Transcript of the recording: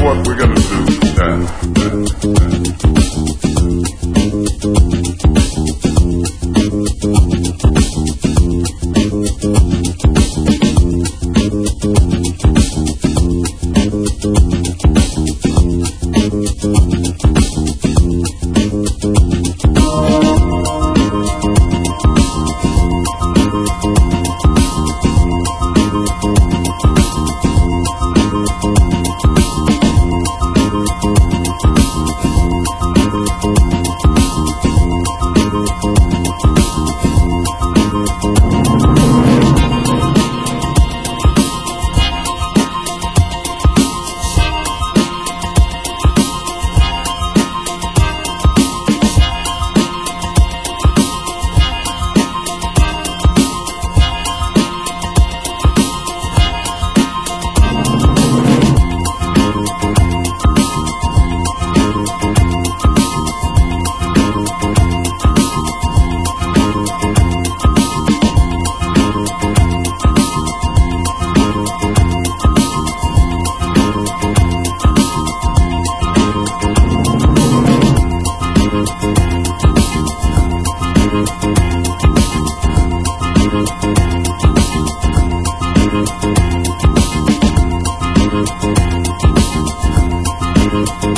What we're gonna do now. Thank